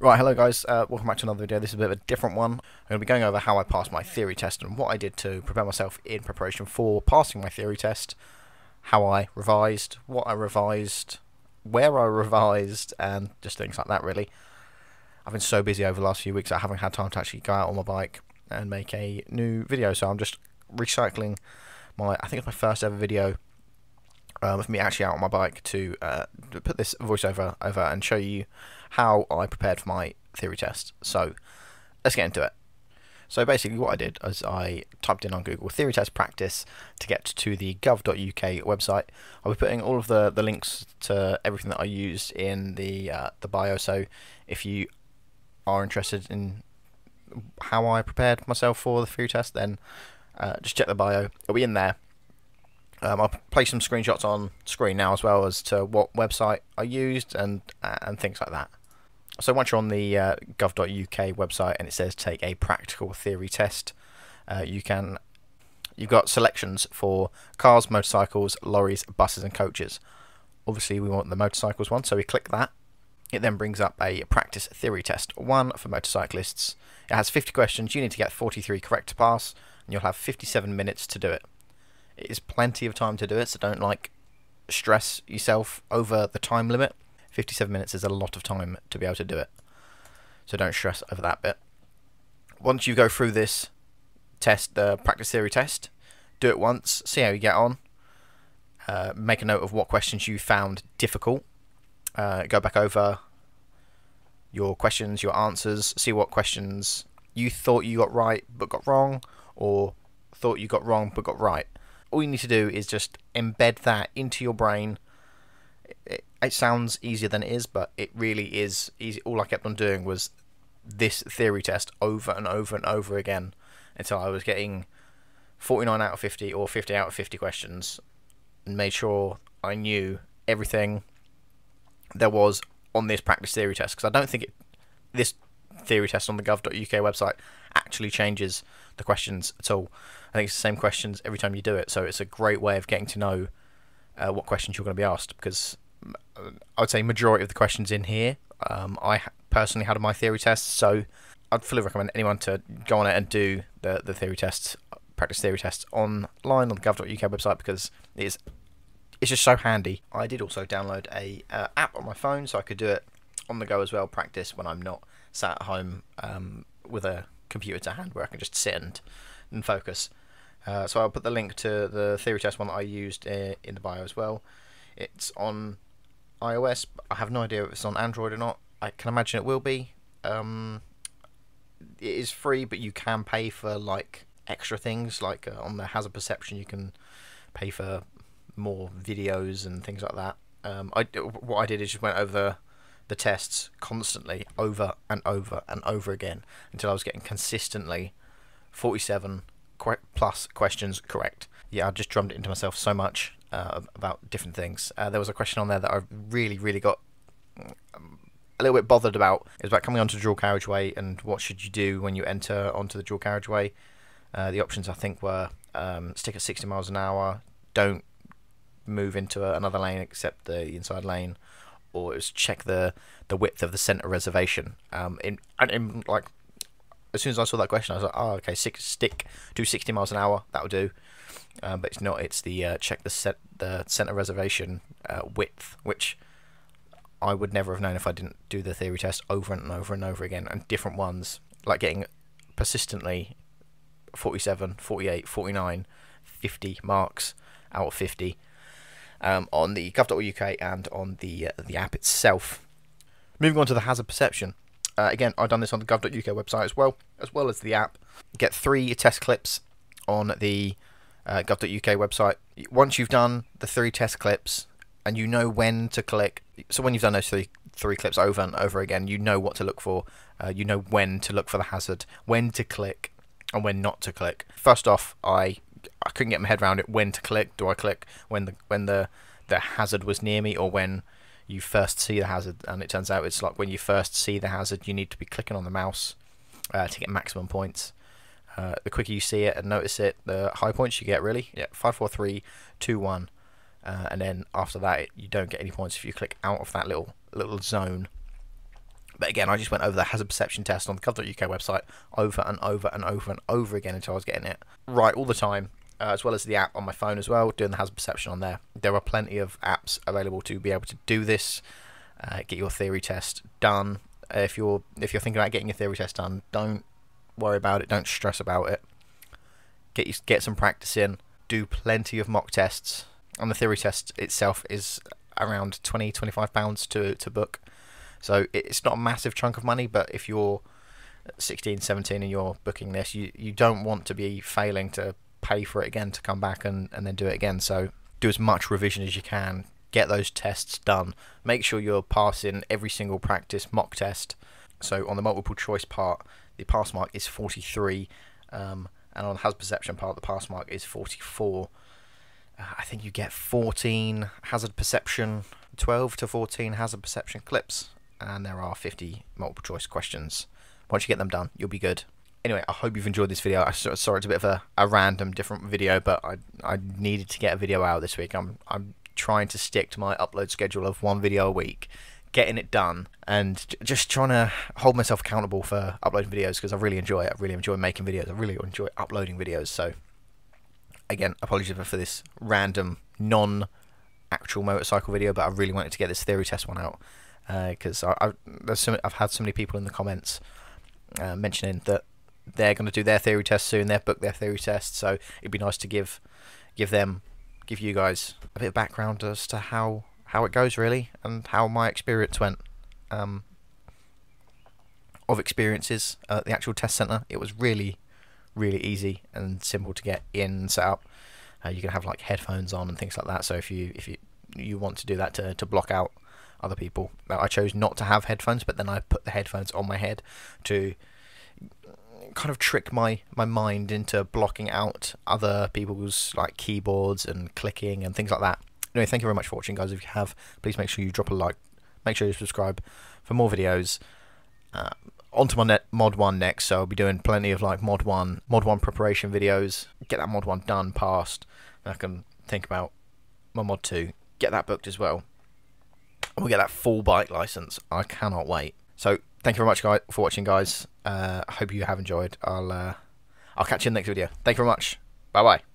Right, hello guys, uh, welcome back to another video. This is a bit of a different one. I'm going to be going over how I passed my theory test and what I did to prepare myself in preparation for passing my theory test, how I revised, what I revised, where I revised, and just things like that really. I've been so busy over the last few weeks I haven't had time to actually go out on my bike and make a new video, so I'm just recycling my, I think it's my first ever video um, of me actually out on my bike to uh, put this voiceover over and show you how I prepared for my theory test. So let's get into it. So basically what I did is I typed in on Google theory test practice to get to the gov.uk website. I'll be putting all of the, the links to everything that I used in the uh, the bio so if you are interested in how I prepared myself for the theory test then uh, just check the bio. It'll be in there. Um, I'll place some screenshots on screen now as well as to what website I used and and things like that. So once you're on the uh, gov.uk website and it says take a practical theory test, uh, you can you've got selections for cars, motorcycles, lorries, buses, and coaches. Obviously, we want the motorcycles one, so we click that. It then brings up a practice theory test one for motorcyclists. It has 50 questions. You need to get 43 correct to pass, and you'll have 57 minutes to do it. It is plenty of time to do it, so don't like stress yourself over the time limit. 57 minutes is a lot of time to be able to do it. So don't stress over that bit. Once you go through this test, the practice theory test, do it once, see how you get on. Uh, make a note of what questions you found difficult. Uh, go back over your questions, your answers, see what questions you thought you got right but got wrong, or thought you got wrong but got right. All you need to do is just embed that into your brain it, it sounds easier than it is, but it really is easy. All I kept on doing was this theory test over and over and over again until I was getting 49 out of 50 or 50 out of 50 questions and made sure I knew everything there was on this practice theory test because I don't think it, this theory test on the gov.uk website actually changes the questions at all. I think it's the same questions every time you do it, so it's a great way of getting to know uh, what questions you're going to be asked because I would say majority of the questions in here um, I personally had on my theory tests, so I'd fully recommend anyone to go on it and do the the theory tests, practice theory tests online on the gov.uk website because it's it's just so handy. I did also download a uh, app on my phone so I could do it on the go as well, practice when I'm not sat at home um, with a computer to hand where I can just sit and and focus. Uh, so I'll put the link to the theory test one that I used in the bio as well. It's on iOS. I have no idea if it's on Android or not. I can imagine it will be. Um, it is free, but you can pay for like extra things. Like uh, on the hazard perception, you can pay for more videos and things like that. Um, I what I did is just went over the, the tests constantly, over and over and over again, until I was getting consistently 47 plus questions correct. Yeah, I just drummed it into myself so much uh, about different things. Uh, there was a question on there that I really, really got a little bit bothered about. It was about coming onto the dual carriageway and what should you do when you enter onto the dual carriageway. Uh, the options I think were um, stick at 60 miles an hour, don't move into another lane except the inside lane, or it was check the the width of the centre reservation. Um, in, and in like as soon as I saw that question, I was like, oh, okay, six, stick, do 60 miles an hour, that'll do. Um, but it's not. It's the uh, check the set the center reservation uh, width, which I would never have known if I didn't do the theory test over and over and over again, and different ones, like getting persistently 47, 48, 49, 50 marks out of 50 um, on the gov.uk and on the uh, the app itself. Moving on to the hazard perception. Uh, again, I've done this on the gov.uk website as well, as well as the app. Get three test clips on the uh, gov.uk website. Once you've done the three test clips and you know when to click, so when you've done those three three clips over and over again, you know what to look for. Uh, you know when to look for the hazard, when to click, and when not to click. First off, I I couldn't get my head around it. When to click? Do I click when the when the the hazard was near me, or when you first see the hazard, and it turns out it's like when you first see the hazard, you need to be clicking on the mouse uh, to get maximum points. Uh, the quicker you see it and notice it, the high points you get. Really, yeah, five, four, three, two, one, uh, and then after that, you don't get any points if you click out of that little little zone. But again, I just went over the hazard perception test on the Gov.uk website over and over and over and over again until I was getting it right all the time, uh, as well as the app on my phone as well, doing the hazard perception on there. There are plenty of apps available to be able to do this, uh, get your theory test done. If you're if you're thinking about getting your theory test done, don't worry about it. Don't stress about it. Get you, get some practice in. Do plenty of mock tests. And the theory test itself is around 20 25 pounds to to book so it's not a massive chunk of money, but if you're 16, 17 and you're booking this, you, you don't want to be failing to pay for it again to come back and, and then do it again. So do as much revision as you can. Get those tests done. Make sure you're passing every single practice mock test. So on the multiple choice part, the pass mark is 43, um, and on the hazard perception part, the pass mark is 44. Uh, I think you get 14 hazard perception, 12 to 14 hazard perception clips and there are 50 multiple choice questions. Once you get them done, you'll be good. Anyway, I hope you've enjoyed this video. I saw it's a bit of a, a random, different video, but I I needed to get a video out this week. I'm I'm trying to stick to my upload schedule of one video a week, getting it done, and just trying to hold myself accountable for uploading videos because I really enjoy it. I really enjoy making videos. I really enjoy uploading videos. So, again, apologies for this random, non actual motorcycle video, but I really wanted to get this theory test one out because uh, I, there's so, I've had so many people in the comments uh, mentioning that they're going to do their theory test soon. They've booked their theory test, so it'd be nice to give give them give you guys a bit of background as to how how it goes really and how my experience went. Um, of experiences at the actual test center, it was really really easy and simple to get in and set up. Uh, you can have like headphones on and things like that. So if you if you you want to do that to to block out other people. I chose not to have headphones, but then I put the headphones on my head to kind of trick my, my mind into blocking out other people's like keyboards and clicking and things like that. Anyway, thank you very much for watching, guys. If you have, please make sure you drop a like. Make sure you subscribe for more videos. Uh, onto my net mod 1 next so I'll be doing plenty of like mod 1 mod 1 preparation videos get that mod 1 done passed and I can think about my mod 2 get that booked as well we'll get that full bike license. I cannot wait. So thank you very much, guys, for watching, guys. Uh, I hope you have enjoyed. I'll uh, I'll catch you in the next video. Thank you very much. Bye bye.